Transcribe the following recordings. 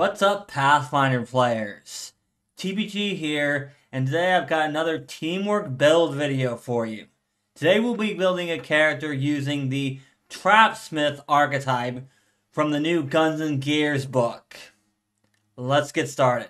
What's up, Pathfinder players? TPG here, and today I've got another teamwork build video for you. Today we'll be building a character using the Trapsmith archetype from the new Guns and Gears book. Let's get started.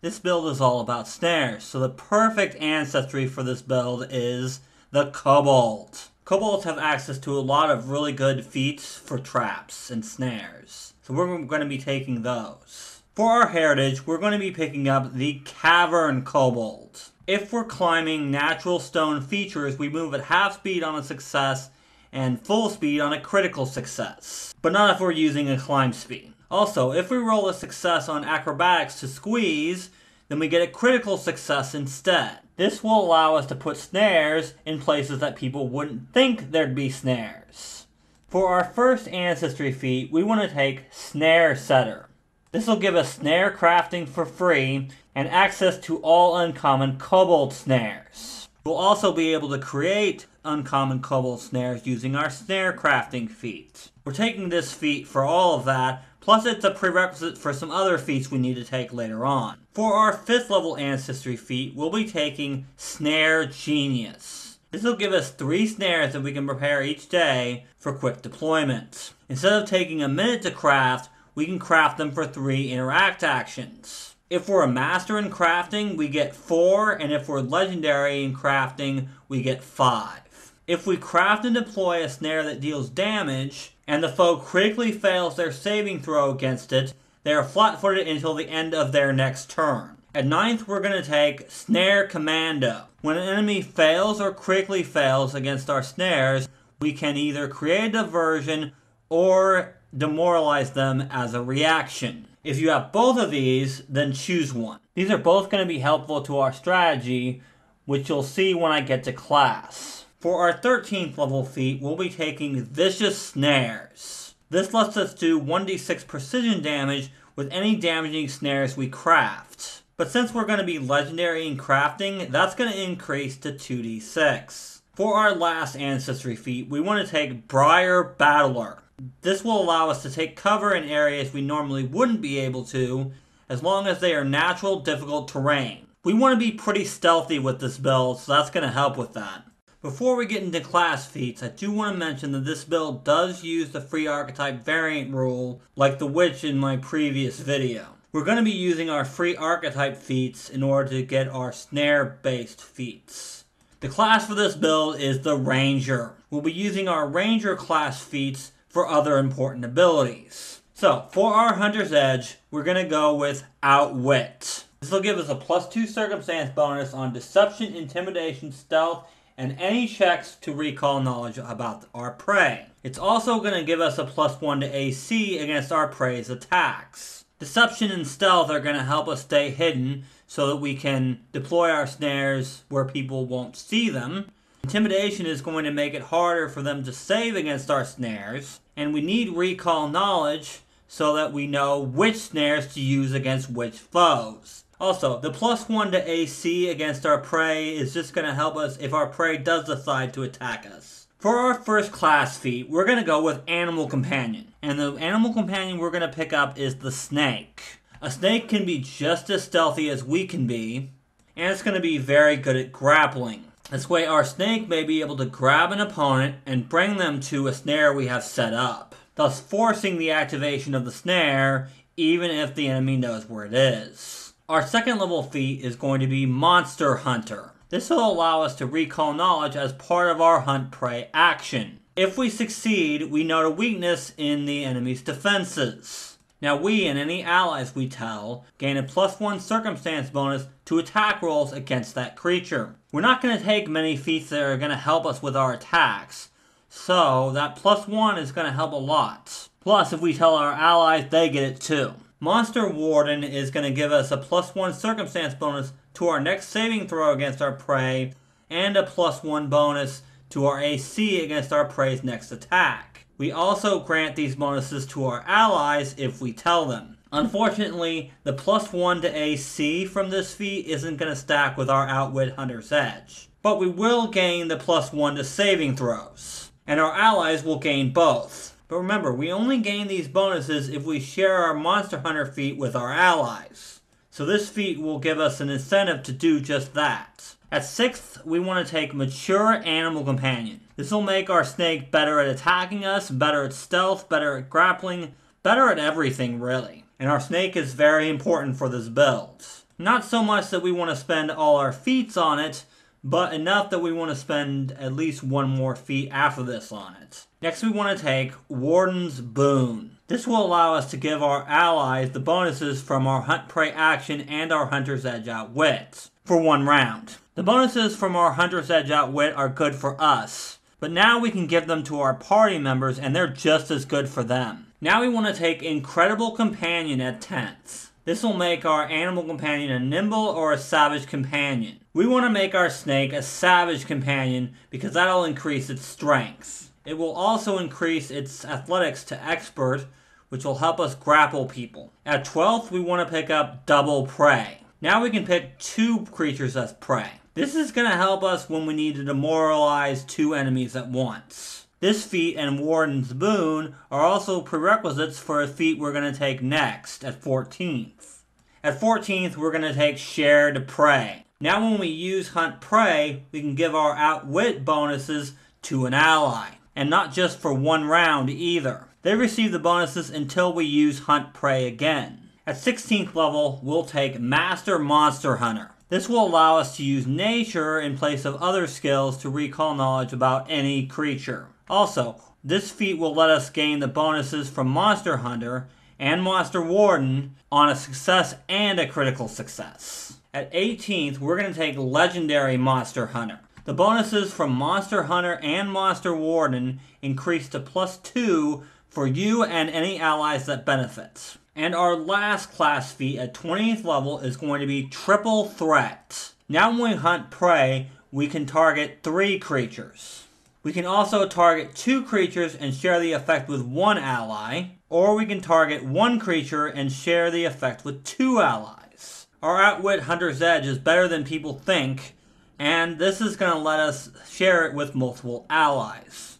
This build is all about snares, so the perfect ancestry for this build is the Kobold. Kobolds have access to a lot of really good feats for traps and snares. So we're going to be taking those. For our heritage, we're going to be picking up the Cavern Kobold. If we're climbing natural stone features, we move at half speed on a success and full speed on a critical success. But not if we're using a climb speed. Also, if we roll a success on acrobatics to squeeze, then we get a critical success instead. This will allow us to put snares in places that people wouldn't think there'd be snares. For our first ancestry feat, we want to take Snare Setter. This will give us snare crafting for free and access to all uncommon kobold snares. We'll also be able to create uncommon kobold snares using our snare crafting feat. We're taking this feat for all of that, plus it's a prerequisite for some other feats we need to take later on. For our 5th level ancestry feat, we'll be taking Snare Genius. This will give us 3 snares that we can prepare each day for quick deployment. Instead of taking a minute to craft, we can craft them for 3 interact actions. If we're a master in crafting, we get 4, and if we're legendary in crafting, we get 5. If we craft and deploy a snare that deals damage, and the foe critically fails their saving throw against it, they are flat-footed until the end of their next turn. At ninth, we're going to take Snare Commando. When an enemy fails or critically fails against our snares, we can either create a diversion or demoralize them as a reaction. If you have both of these, then choose one. These are both going to be helpful to our strategy, which you'll see when I get to class. For our 13th level feat, we'll be taking Vicious Snares. This lets us do 1d6 precision damage with any damaging snares we craft. But since we're going to be legendary in crafting, that's going to increase to 2d6. For our last ancestry feat, we want to take Briar Battler. This will allow us to take cover in areas we normally wouldn't be able to, as long as they are natural, difficult terrain. We want to be pretty stealthy with this build, so that's going to help with that. Before we get into class feats, I do want to mention that this build does use the free archetype variant rule, like the witch in my previous video. We're going to be using our free archetype feats in order to get our snare-based feats. The class for this build is the Ranger. We'll be using our Ranger class feats for other important abilities. So, for our Hunter's Edge, we're going to go with Outwit. This will give us a plus 2 circumstance bonus on Deception, Intimidation, Stealth, and any checks to recall knowledge about our prey. It's also going to give us a plus 1 to AC against our prey's attacks. Deception and stealth are going to help us stay hidden so that we can deploy our snares where people won't see them. Intimidation is going to make it harder for them to save against our snares. And we need recall knowledge so that we know which snares to use against which foes. Also, the plus one to AC against our prey is just going to help us if our prey does decide to attack us. For our first class feat, we're going to go with Animal Companion. And the Animal Companion we're going to pick up is the Snake. A snake can be just as stealthy as we can be, and it's going to be very good at grappling. This way, our snake may be able to grab an opponent and bring them to a snare we have set up, thus forcing the activation of the snare even if the enemy knows where it is. Our second level feat is going to be Monster Hunter. This will allow us to recall knowledge as part of our hunt prey action. If we succeed, we note a weakness in the enemy's defenses. Now we and any allies we tell gain a plus one circumstance bonus to attack rolls against that creature. We're not going to take many feats that are going to help us with our attacks, so that plus one is going to help a lot. Plus, if we tell our allies, they get it too. Monster Warden is going to give us a plus one circumstance bonus to our next saving throw against our prey, and a plus one bonus to our AC against our prey's next attack. We also grant these bonuses to our allies if we tell them. Unfortunately, the plus one to AC from this feat isn't going to stack with our Outwit Hunter's Edge. But we will gain the plus one to saving throws. And our allies will gain both. But remember, we only gain these bonuses if we share our Monster Hunter feat with our allies. So this feat will give us an incentive to do just that. At 6th, we want to take Mature Animal Companion. This will make our snake better at attacking us, better at stealth, better at grappling, better at everything really. And our snake is very important for this build. Not so much that we want to spend all our feats on it, but enough that we want to spend at least one more feat after this on it. Next we want to take Warden's Boon. This will allow us to give our allies the bonuses from our Hunt Prey action and our Hunter's Edge Outwit for one round. The bonuses from our Hunter's Edge Outwit are good for us, but now we can give them to our party members and they're just as good for them. Now we want to take Incredible Companion at 10th. This will make our animal companion a nimble or a savage companion. We want to make our snake a savage companion because that'll increase its strength. It will also increase its athletics to expert, which will help us grapple people. At 12th, we want to pick up double prey. Now we can pick two creatures as prey. This is going to help us when we need to demoralize two enemies at once. This feat and Warden's Boon are also prerequisites for a feat we're going to take next at 14th. At 14th, we're going to take Shared Prey. Now when we use Hunt Prey, we can give our Outwit bonuses to an ally. And not just for one round either. They receive the bonuses until we use Hunt Prey again. At 16th level, we'll take Master Monster Hunter. This will allow us to use nature in place of other skills to recall knowledge about any creature. Also, this feat will let us gain the bonuses from Monster Hunter and Monster Warden on a success and a critical success. At 18th, we're going to take Legendary Monster Hunter. The bonuses from Monster Hunter and Monster Warden increase to plus 2 for you and any allies that benefits. And our last class feat at 20th level is going to be Triple Threat. Now when we hunt prey, we can target 3 creatures. We can also target two creatures and share the effect with one ally, or we can target one creature and share the effect with two allies. Our Outwit Hunter's Edge is better than people think, and this is going to let us share it with multiple allies.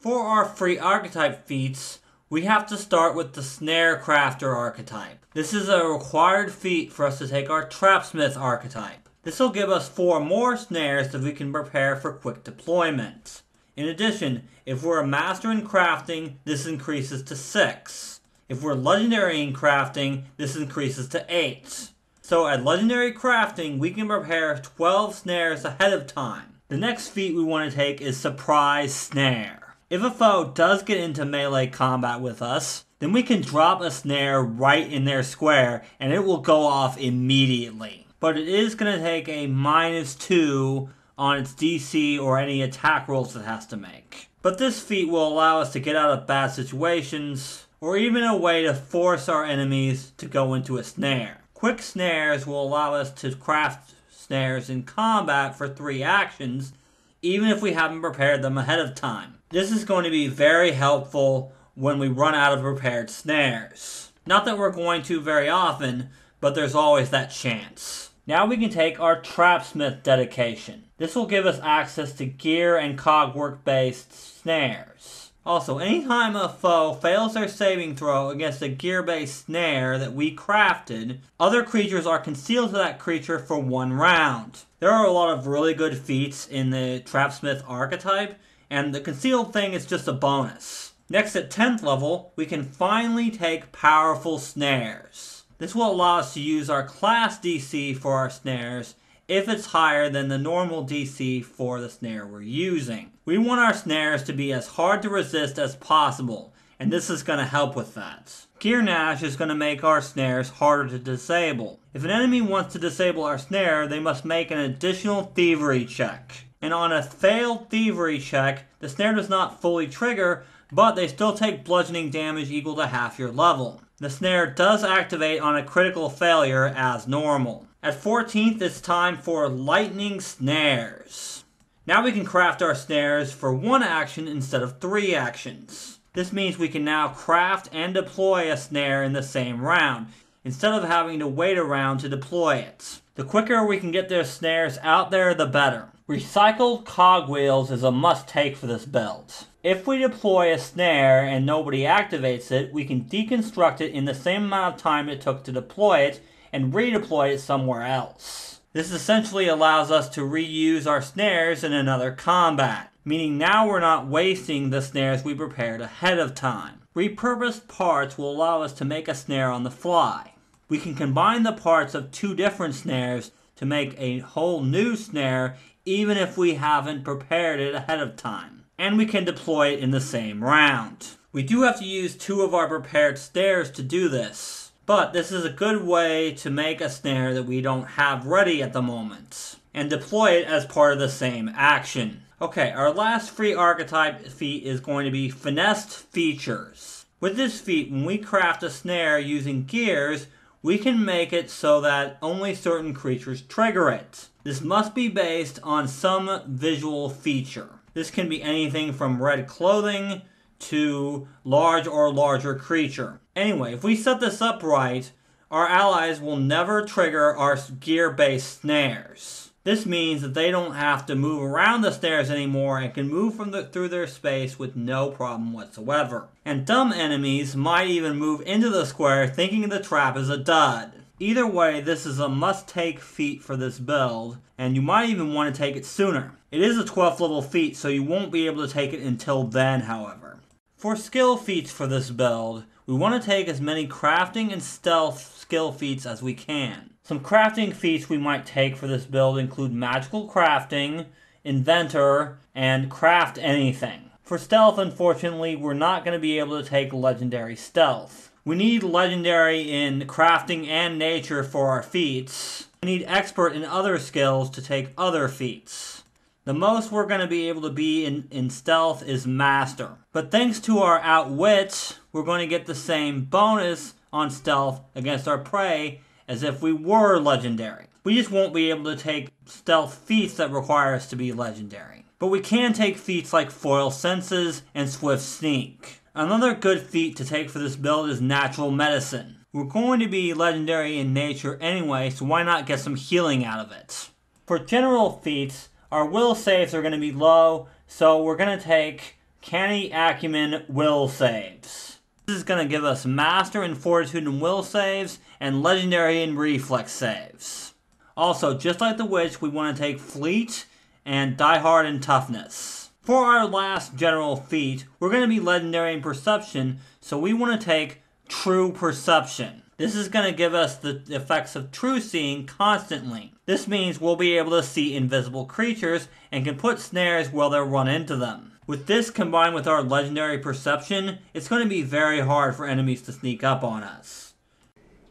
For our free archetype feats, we have to start with the Snare Crafter archetype. This is a required feat for us to take our Trapsmith archetype. This will give us four more snares that we can prepare for quick deployment. In addition, if we're a master in crafting, this increases to 6. If we're legendary in crafting, this increases to 8. So at legendary crafting, we can prepare 12 snares ahead of time. The next feat we want to take is surprise snare. If a foe does get into melee combat with us, then we can drop a snare right in their square and it will go off immediately. But it is going to take a minus 2 on its DC or any attack rolls it has to make. But this feat will allow us to get out of bad situations, or even a way to force our enemies to go into a snare. Quick snares will allow us to craft snares in combat for three actions, even if we haven't prepared them ahead of time. This is going to be very helpful when we run out of prepared snares. Not that we're going to very often, but there's always that chance. Now we can take our Trapsmith dedication. This will give us access to gear and cogwork based snares. Also, anytime a foe fails their saving throw against a gear based snare that we crafted, other creatures are concealed to that creature for one round. There are a lot of really good feats in the Trapsmith archetype, and the concealed thing is just a bonus. Next at 10th level, we can finally take powerful snares. This will allow us to use our class DC for our snares if it's higher than the normal DC for the snare we're using. We want our snares to be as hard to resist as possible, and this is going to help with that. Gear Gnash is going to make our snares harder to disable. If an enemy wants to disable our snare, they must make an additional thievery check. And on a failed thievery check, the snare does not fully trigger, but they still take bludgeoning damage equal to half your level. The snare does activate on a critical failure as normal. At 14th, it's time for lightning snares. Now we can craft our snares for one action instead of three actions. This means we can now craft and deploy a snare in the same round, instead of having to wait around to deploy it. The quicker we can get their snares out there, the better. Recycled cogwheels is a must take for this build. If we deploy a snare and nobody activates it, we can deconstruct it in the same amount of time it took to deploy it and redeploy it somewhere else. This essentially allows us to reuse our snares in another combat, meaning now we're not wasting the snares we prepared ahead of time. Repurposed parts will allow us to make a snare on the fly. We can combine the parts of two different snares to make a whole new snare even if we haven't prepared it ahead of time and we can deploy it in the same round. We do have to use two of our prepared snares to do this, but this is a good way to make a snare that we don't have ready at the moment, and deploy it as part of the same action. Okay, our last free archetype feat is going to be Finessed Features. With this feat, when we craft a snare using gears, we can make it so that only certain creatures trigger it. This must be based on some visual feature. This can be anything from red clothing to large or larger creature. Anyway, if we set this up right, our allies will never trigger our gear-based snares. This means that they don't have to move around the snares anymore and can move from the, through their space with no problem whatsoever. And dumb enemies might even move into the square thinking the trap is a dud. Either way, this is a must-take feat for this build, and you might even want to take it sooner. It is a 12th level feat, so you won't be able to take it until then, however. For skill feats for this build, we want to take as many crafting and stealth skill feats as we can. Some crafting feats we might take for this build include magical crafting, inventor, and craft anything. For stealth, unfortunately, we're not going to be able to take legendary stealth. We need legendary in crafting and nature for our feats. We need expert in other skills to take other feats. The most we're going to be able to be in, in stealth is master. But thanks to our outwit, we're going to get the same bonus on stealth against our prey as if we were legendary. We just won't be able to take stealth feats that require us to be legendary. But we can take feats like foil senses and swift sneak. Another good feat to take for this build is Natural Medicine. We're going to be legendary in nature anyway, so why not get some healing out of it? For general feats, our will saves are going to be low, so we're going to take Canny Acumen will saves. This is going to give us Master in Fortitude and will saves, and Legendary in reflex saves. Also, just like the Witch, we want to take Fleet and Die Hard in Toughness. For our last general feat, we're going to be legendary in perception, so we want to take true perception. This is going to give us the effects of true seeing constantly. This means we'll be able to see invisible creatures and can put snares where they'll run into them. With this combined with our legendary perception, it's going to be very hard for enemies to sneak up on us.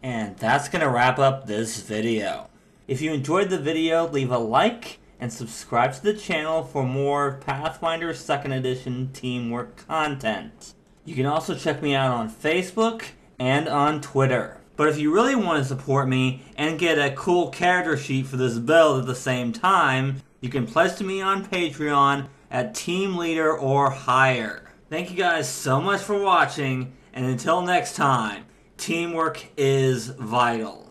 And that's going to wrap up this video. If you enjoyed the video, leave a like and subscribe to the channel for more Pathfinder 2nd Edition teamwork content. You can also check me out on Facebook and on Twitter. But if you really want to support me and get a cool character sheet for this build at the same time, you can pledge to me on Patreon at Team Leader or higher. Thank you guys so much for watching, and until next time, teamwork is vital.